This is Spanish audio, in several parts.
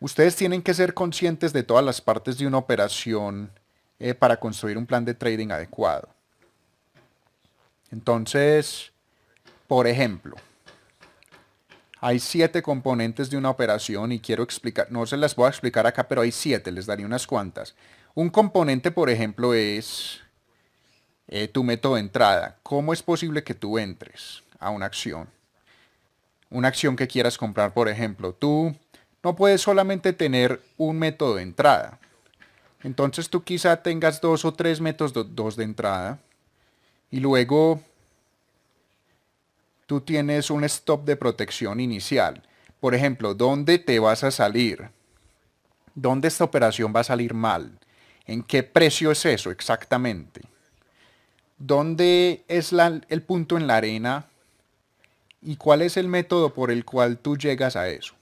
ustedes tienen que ser conscientes de todas las partes de una operación eh, para construir un plan de trading adecuado. Entonces, por ejemplo, hay siete componentes de una operación y quiero explicar, no se las voy a explicar acá, pero hay siete, les daría unas cuantas. Un componente, por ejemplo, es eh, tu método de entrada. ¿Cómo es posible que tú entres a una acción? Una acción que quieras comprar, por ejemplo. Tú no puedes solamente tener un método de entrada. Entonces tú quizá tengas dos o tres métodos de entrada y luego tú tienes un stop de protección inicial. Por ejemplo, ¿dónde te vas a salir? ¿Dónde esta operación va a salir mal? ¿En qué precio es eso exactamente? ¿Dónde es el punto en la arena? ¿Y cuál es el método por el cual tú llegas a eso?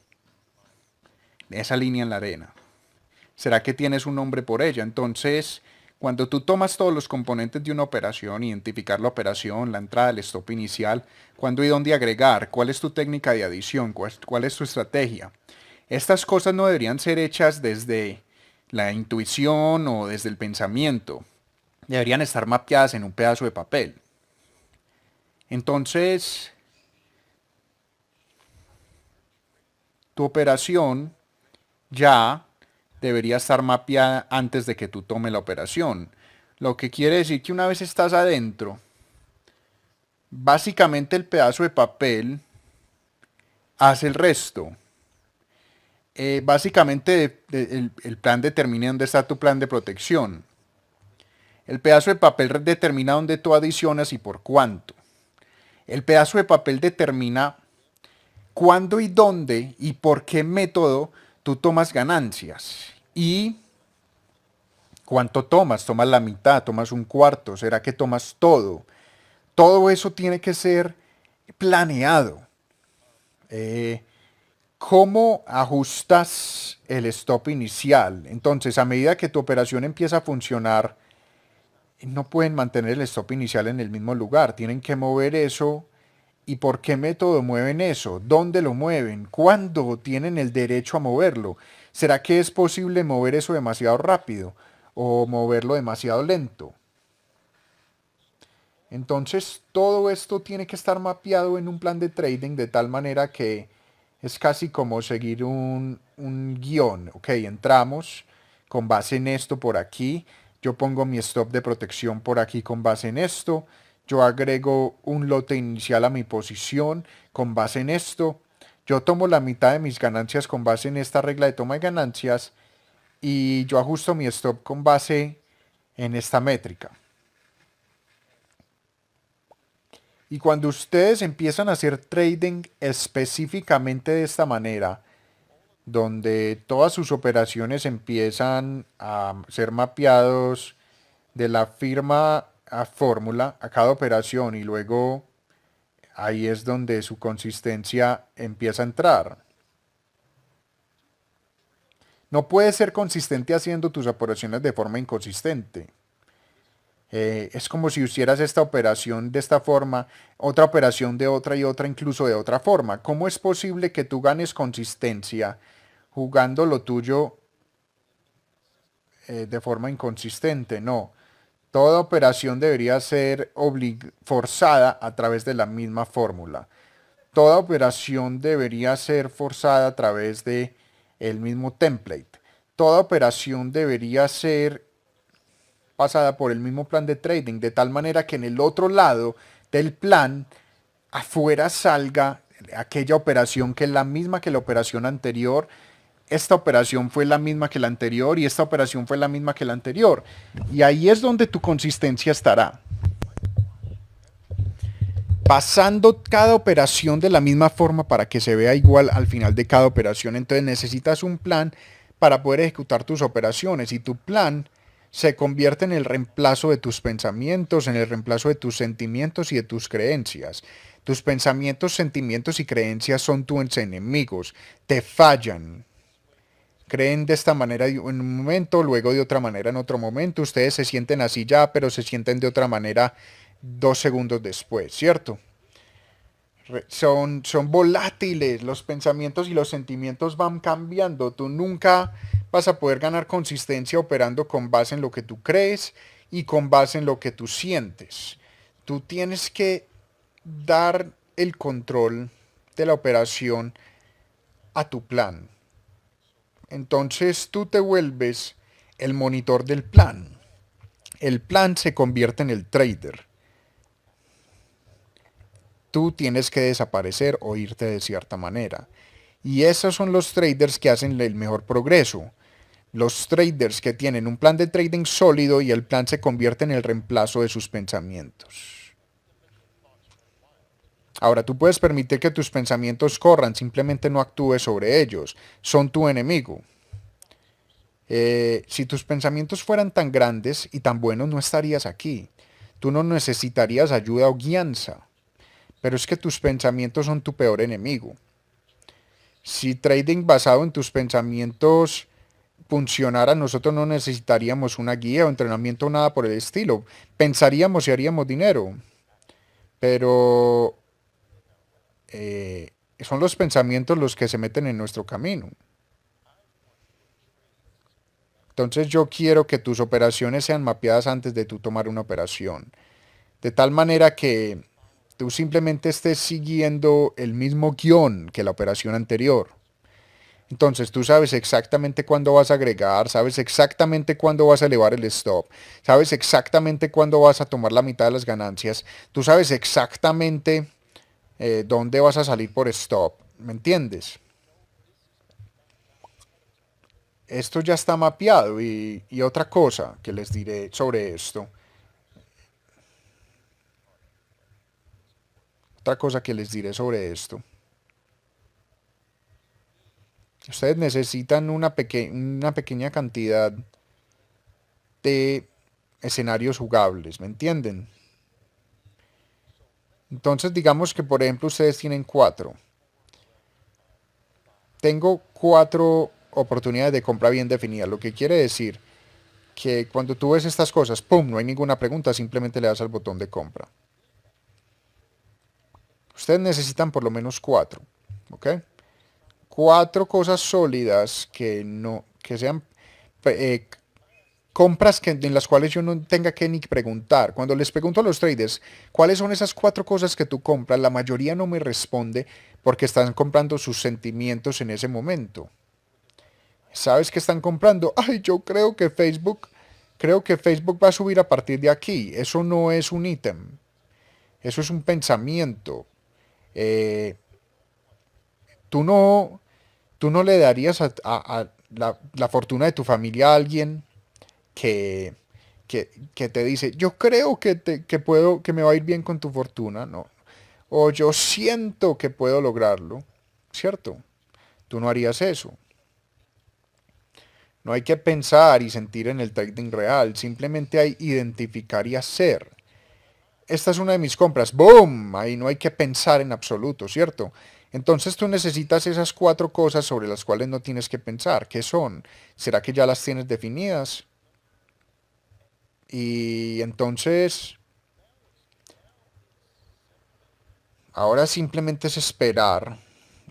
Esa línea en la arena. ¿Será que tienes un nombre por ella? Entonces, cuando tú tomas todos los componentes de una operación, identificar la operación, la entrada, el stop inicial, cuándo y dónde agregar, cuál es tu técnica de adición, cuál es tu estrategia. Estas cosas no deberían ser hechas desde la intuición o desde el pensamiento. Deberían estar mapeadas en un pedazo de papel. Entonces, tu operación ya debería estar mapeada antes de que tú tomes la operación. Lo que quiere decir que una vez estás adentro, básicamente el pedazo de papel hace el resto. Eh, básicamente el, el plan determina dónde está tu plan de protección. El pedazo de papel determina dónde tú adicionas y por cuánto. El pedazo de papel determina cuándo y dónde y por qué método tú tomas ganancias. ¿Y cuánto tomas? ¿Tomas la mitad? ¿Tomas un cuarto? ¿Será que tomas todo? Todo eso tiene que ser planeado. Eh, ¿Cómo ajustas el stop inicial? Entonces, a medida que tu operación empieza a funcionar, no pueden mantener el stop inicial en el mismo lugar. Tienen que mover eso. ¿Y por qué método mueven eso? ¿Dónde lo mueven? ¿Cuándo tienen el derecho a moverlo? ¿Será que es posible mover eso demasiado rápido o moverlo demasiado lento? Entonces todo esto tiene que estar mapeado en un plan de trading de tal manera que es casi como seguir un, un guion. Ok, entramos con base en esto por aquí. Yo pongo mi stop de protección por aquí con base en esto. Yo agrego un lote inicial a mi posición con base en esto yo tomo la mitad de mis ganancias con base en esta regla de toma de ganancias y yo ajusto mi stop con base en esta métrica. Y cuando ustedes empiezan a hacer trading específicamente de esta manera, donde todas sus operaciones empiezan a ser mapeados de la firma a fórmula a cada operación y luego ahí es donde su consistencia empieza a entrar. No puedes ser consistente haciendo tus operaciones de forma inconsistente. Eh, es como si hicieras esta operación de esta forma, otra operación de otra y otra incluso de otra forma. ¿Cómo es posible que tú ganes consistencia jugando lo tuyo eh, de forma inconsistente? No. Toda operación debería ser forzada a través de la misma fórmula. Toda operación debería ser forzada a través de el mismo template. Toda operación debería ser pasada por el mismo plan de trading, de tal manera que en el otro lado del plan afuera salga aquella operación que es la misma que la operación anterior esta operación fue la misma que la anterior y esta operación fue la misma que la anterior. Y ahí es donde tu consistencia estará. Pasando cada operación de la misma forma para que se vea igual al final de cada operación. Entonces necesitas un plan para poder ejecutar tus operaciones y tu plan se convierte en el reemplazo de tus pensamientos, en el reemplazo de tus sentimientos y de tus creencias. Tus pensamientos, sentimientos y creencias son tus enemigos, te fallan, creen de esta manera en un momento, luego de otra manera en otro momento, ustedes se sienten así ya, pero se sienten de otra manera dos segundos después, ¿cierto? son, son volátiles, los pensamientos y los sentimientos van cambiando. Tú nunca vas a poder ganar consistencia operando con base en lo que tú crees y con base en lo que tú sientes. Tú tienes que dar el control de la operación a tu plan. Entonces tú te vuelves el monitor del plan. El plan se convierte en el trader tú tienes que desaparecer o irte de cierta manera. Y esos son los traders que hacen el mejor progreso. Los traders que tienen un plan de trading sólido y el plan se convierte en el reemplazo de sus pensamientos. Ahora tú puedes permitir que tus pensamientos corran, simplemente no actúes sobre ellos. Son tu enemigo. Eh, si tus pensamientos fueran tan grandes y tan buenos, no estarías aquí. Tú no necesitarías ayuda o guianza pero es que tus pensamientos son tu peor enemigo. Si trading basado en tus pensamientos funcionara, nosotros no necesitaríamos una guía o entrenamiento o nada por el estilo. Pensaríamos y haríamos dinero. Pero eh, son los pensamientos los que se meten en nuestro camino. Entonces yo quiero que tus operaciones sean mapeadas antes de tú tomar una operación. De tal manera que tú simplemente estés siguiendo el mismo guion que la operación anterior. Entonces tú sabes exactamente cuándo vas a agregar, sabes exactamente cuándo vas a elevar el stop, sabes exactamente cuándo vas a tomar la mitad de las ganancias, tú sabes exactamente eh, dónde vas a salir por stop, ¿me entiendes? Esto ya está mapeado y otra cosa que les diré sobre esto Otra cosa que les diré sobre esto. Ustedes necesitan una, una pequeña cantidad de escenarios jugables, ¿me entienden? Entonces digamos que por ejemplo ustedes tienen cuatro. Tengo cuatro oportunidades de compra bien definidas, lo que quiere decir que cuando tú ves estas cosas, ¡pum!, no hay ninguna pregunta, simplemente le das al botón de compra. Ustedes necesitan por lo menos cuatro, ¿ok? Cuatro cosas sólidas que no, que sean eh, compras que, en las cuales yo no tenga que ni preguntar. Cuando les pregunto a los traders cuáles son esas cuatro cosas que tú compras, la mayoría no me responde porque están comprando sus sentimientos en ese momento. ¿Sabes qué están comprando? Ay, yo creo que Facebook, creo que Facebook va a subir a partir de aquí. Eso no es un ítem. Eso es un pensamiento. Eh, tú, no, tú no le darías a, la, fortuna de tu familia a alguien que, que, te dice, yo creo que, te, que, puedo, que me va a ir bien con tu fortuna, no. O yo siento que puedo lograrlo, ¿cierto? Tú no harías eso. No hay que pensar y sentir en el trading real, simplemente hay identificar y hacer esta es una de mis compras, ¡boom! Ahí no hay que pensar en absoluto, ¿cierto? Entonces tú necesitas esas cuatro cosas sobre las cuales no tienes que pensar. ¿Qué son? ¿Será que ya las tienes definidas? Y entonces, ahora simplemente es esperar.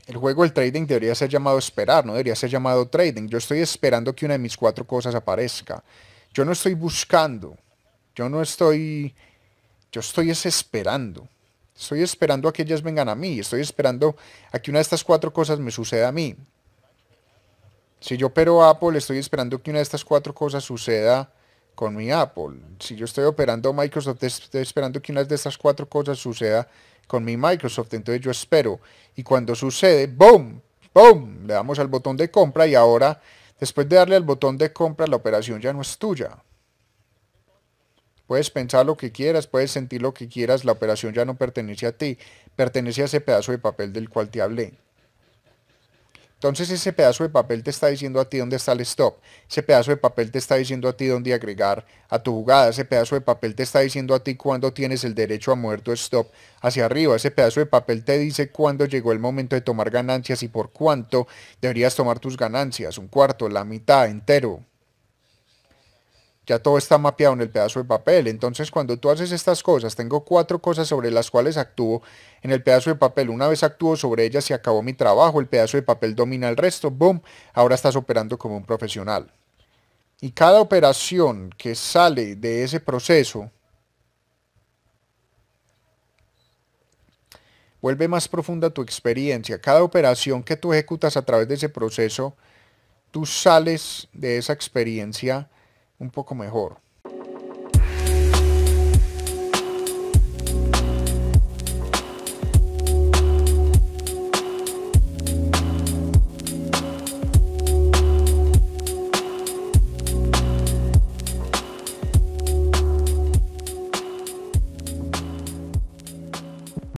El juego del trading debería ser llamado esperar, no debería ser llamado trading. Yo estoy esperando que una de mis cuatro cosas aparezca. Yo no estoy buscando. Yo no estoy yo estoy esperando. Estoy esperando a que ellas vengan a mí. Estoy esperando a que una de estas cuatro cosas me suceda a mí. Si yo opero Apple, estoy esperando que una de estas cuatro cosas suceda con mi Apple. Si yo estoy operando Microsoft, estoy esperando que una de estas cuatro cosas suceda con mi Microsoft. Entonces yo espero. Y cuando sucede, ¡boom! ¡boom! Le damos al botón de compra y ahora, después de darle al botón de compra, la operación ya no es tuya. Puedes pensar lo que quieras, puedes sentir lo que quieras, la operación ya no pertenece a ti, pertenece a ese pedazo de papel del cual te hablé. Entonces ese pedazo de papel te está diciendo a ti dónde está el stop, ese pedazo de papel te está diciendo a ti dónde agregar a tu jugada, ese pedazo de papel te está diciendo a ti cuándo tienes el derecho a mover tu stop hacia arriba, ese pedazo de papel te dice cuándo llegó el momento de tomar ganancias y por cuánto deberías tomar tus ganancias, un cuarto, la mitad, entero. Ya todo está mapeado en el pedazo de papel. Entonces cuando tú haces estas cosas, tengo cuatro cosas sobre las cuales actúo en el pedazo de papel. Una vez actúo sobre ellas se acabó mi trabajo, el pedazo de papel domina el resto, boom, ahora estás operando como un profesional. Y cada operación que sale de ese proceso vuelve más profunda tu experiencia. Cada operación que tú ejecutas a través de ese proceso, tú sales de esa experiencia un poco mejor.